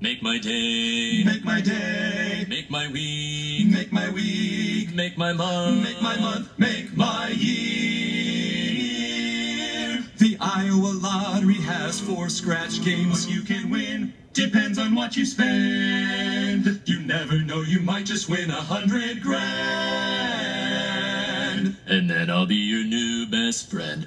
Make my day. Make my day. Make my week. Make my week. Make my month. Make my month. Make my year. The Iowa Lottery has four scratch games you can win. Depends on what you spend. You never know, you might just win a hundred grand. And then I'll be your new best friend.